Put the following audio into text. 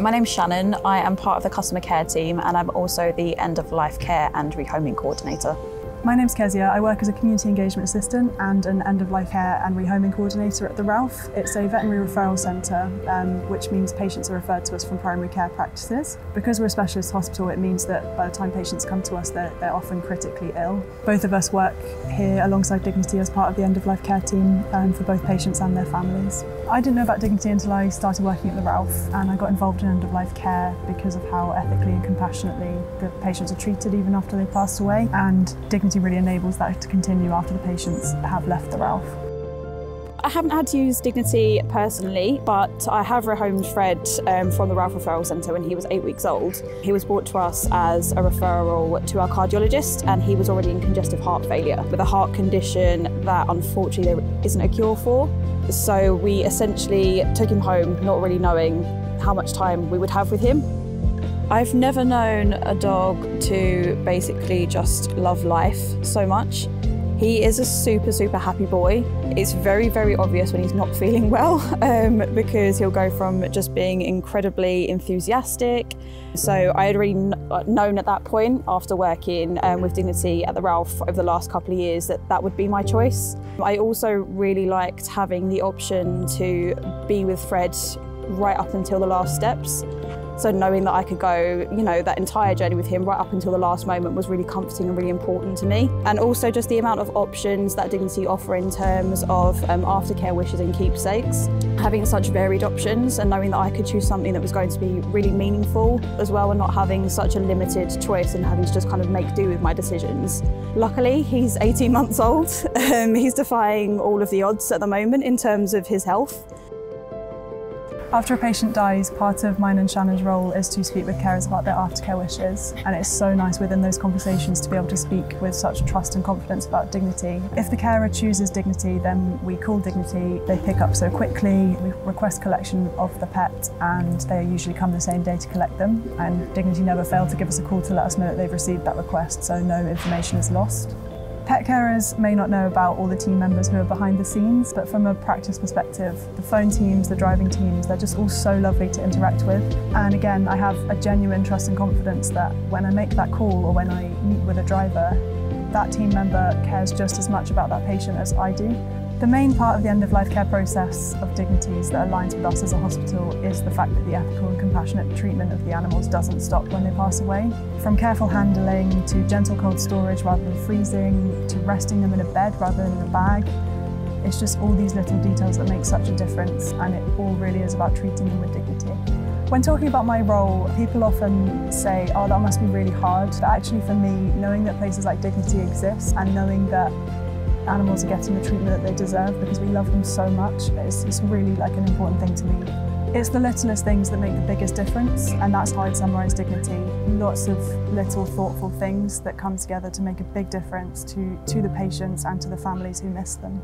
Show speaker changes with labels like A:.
A: My name's Shannon. I am part of the customer care team and I'm also the end of life care and rehoming coordinator.
B: My name's Kezia. I work as a community engagement assistant and an end of life care and rehoming coordinator at the Ralph. It's a veterinary referral centre, um, which means patients are referred to us from primary care practices. Because we're a specialist hospital, it means that by the time patients come to us, they're, they're often critically ill. Both of us work here alongside Dignity as part of the end of life care team um, for both patients and their families. I didn't know about Dignity until I started working at the Ralph and I got involved in end of life care because of how ethically and compassionately the patients are treated even after they pass away and Dignity really enables that to continue after the patients have left the Ralph.
A: I haven't had to use Dignity personally, but I have rehomed Fred um, from the Ralph Referral Centre when he was eight weeks old. He was brought to us as a referral to our cardiologist, and he was already in congestive heart failure with a heart condition that unfortunately there isn't a cure for. So we essentially took him home, not really knowing how much time we would have with him. I've never known a dog to basically just love life so much. He is a super, super happy boy. It's very, very obvious when he's not feeling well um, because he'll go from just being incredibly enthusiastic. So I had already known at that point after working um, with Dignity at the Ralph over the last couple of years that that would be my choice. I also really liked having the option to be with Fred right up until the last steps. So knowing that I could go, you know, that entire journey with him right up until the last moment was really comforting and really important to me. And also just the amount of options that Dignity offer in terms of um, aftercare wishes and keepsakes. Having such varied options and knowing that I could choose something that was going to be really meaningful as well and not having such a limited choice and having to just kind of make do with my decisions. Luckily, he's 18 months old. Um, he's defying all of the odds at the moment in terms of his health.
B: After a patient dies, part of mine and Shannon's role is to speak with carers about their aftercare wishes. And it's so nice within those conversations to be able to speak with such trust and confidence about dignity. If the carer chooses dignity, then we call dignity. They pick up so quickly. We request collection of the pet and they usually come the same day to collect them. And dignity never fail to give us a call to let us know that they've received that request so no information is lost. Pet carers may not know about all the team members who are behind the scenes, but from a practice perspective, the phone teams, the driving teams, they're just all so lovely to interact with. And again, I have a genuine trust and confidence that when I make that call or when I meet with a driver, that team member cares just as much about that patient as I do. The main part of the end-of-life care process of Dignities that aligns with us as a hospital is the fact that the ethical and compassionate treatment of the animals doesn't stop when they pass away. From careful handling to gentle cold storage rather than freezing, to resting them in a bed rather than in a bag, it's just all these little details that make such a difference and it all really is about treating them with dignity. When talking about my role, people often say, oh, that must be really hard. But actually for me, knowing that places like Dignity exist and knowing that animals are getting the treatment that they deserve because we love them so much. It's, it's really like an important thing to me. It's the littlest things that make the biggest difference and that's how I'd summarise dignity. Lots of little thoughtful things that come together to make a big difference to, to the patients and to the families who miss them.